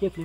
Если